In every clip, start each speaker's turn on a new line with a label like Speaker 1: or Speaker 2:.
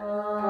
Speaker 1: 아,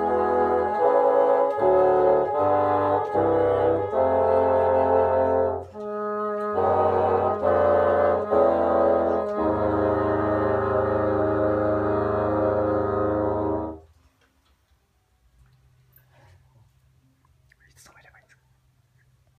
Speaker 1: Bye.